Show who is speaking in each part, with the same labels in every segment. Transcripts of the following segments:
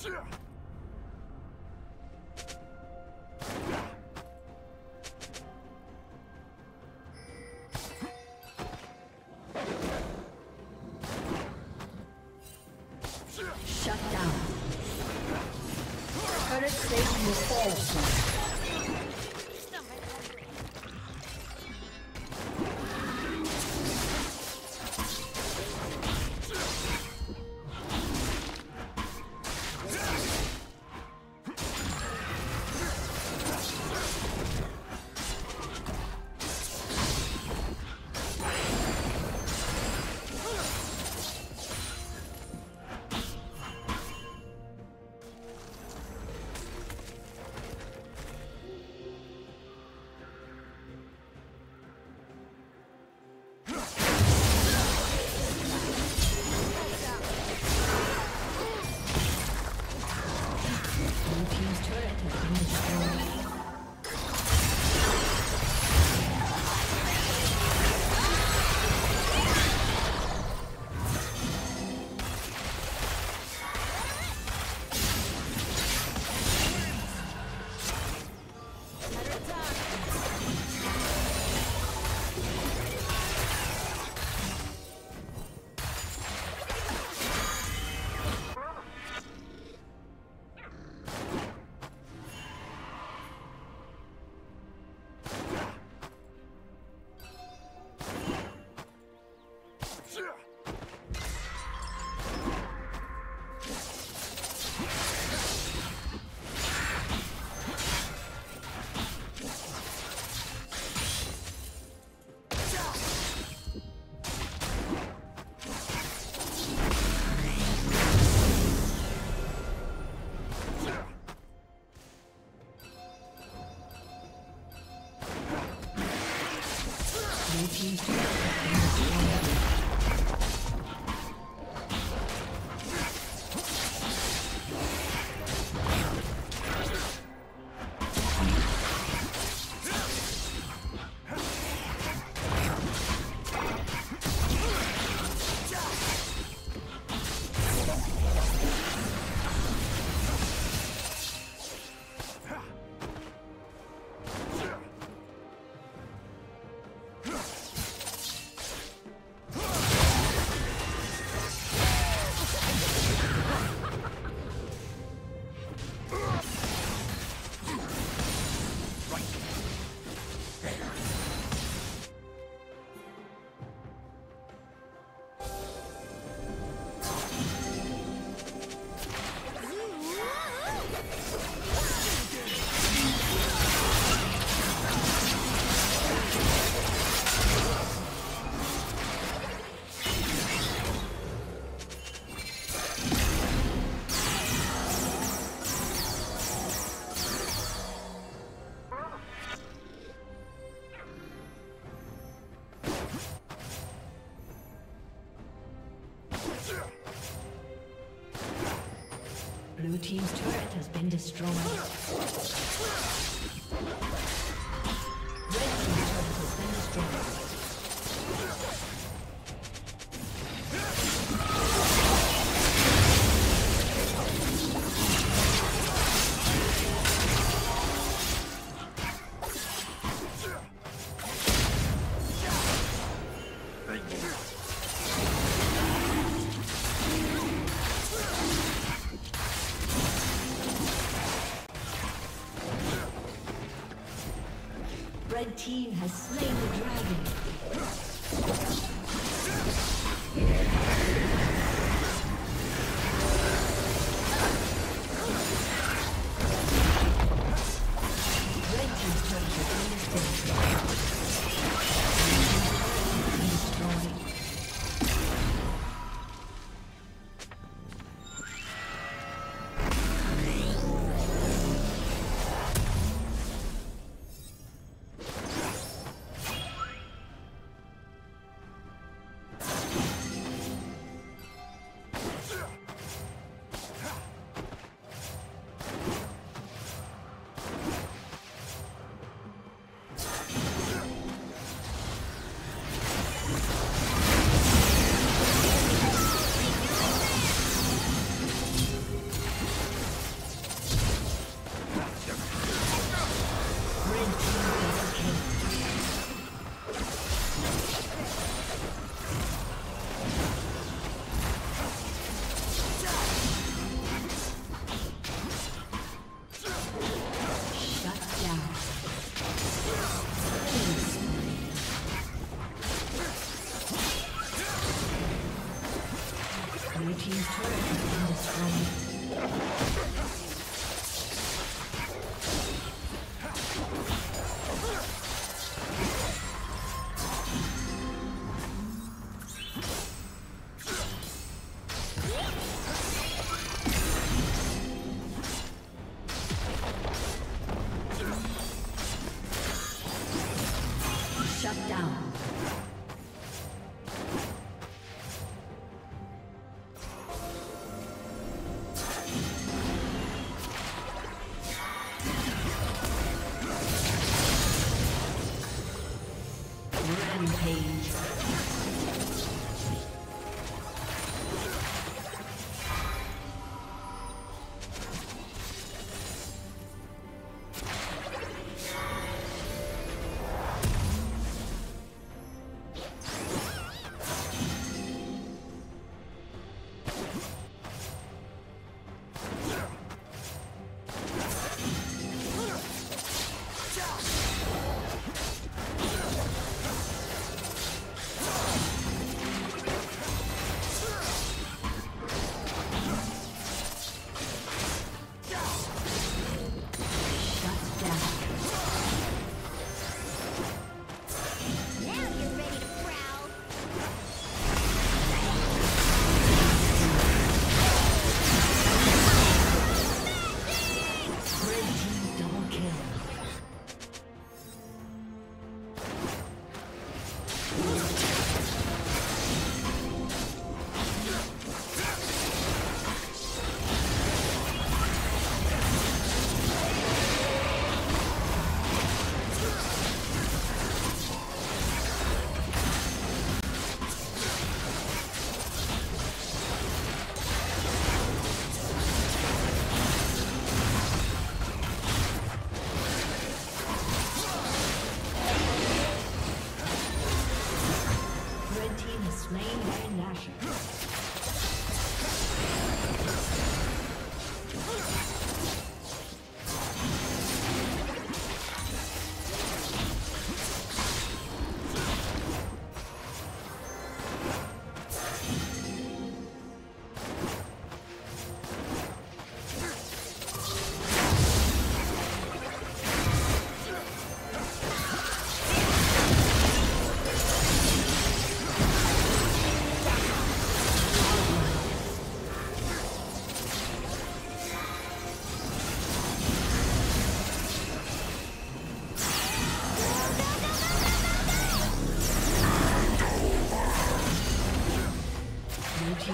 Speaker 1: 是 destroyed. Shut down.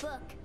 Speaker 2: Book.